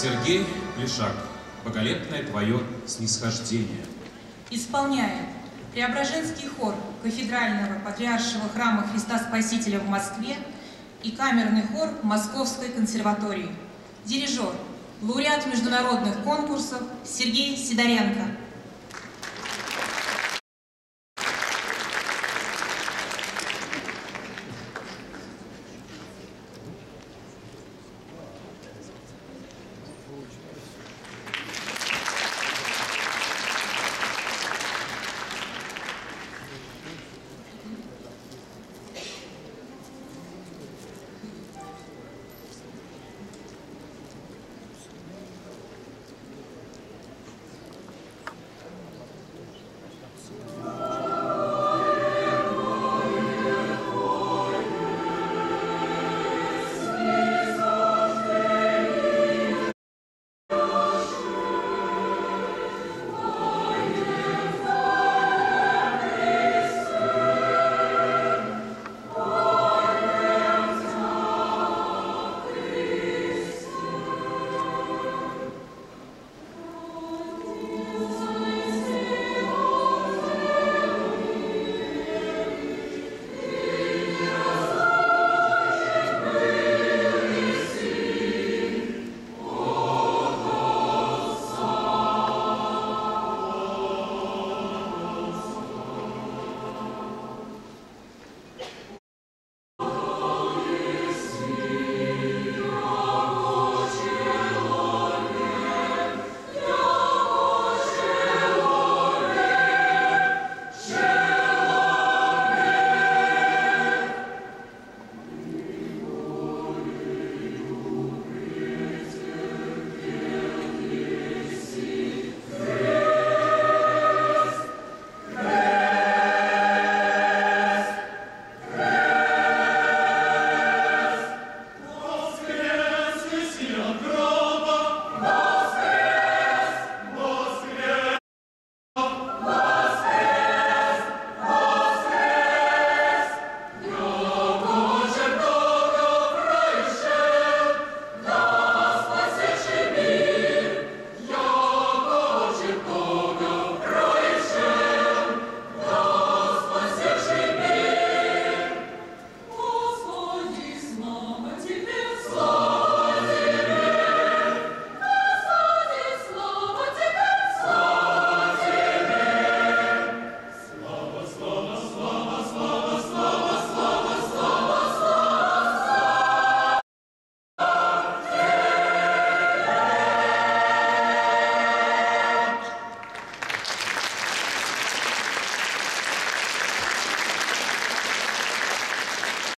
Сергей Лешак, Боголепное твое снисхождение. Исполняет Преображенский хор Кафедрального Патриаршего храма Христа Спасителя в Москве и камерный хор Московской консерватории. Дирижер, лауреат международных конкурсов Сергей Сидоренко.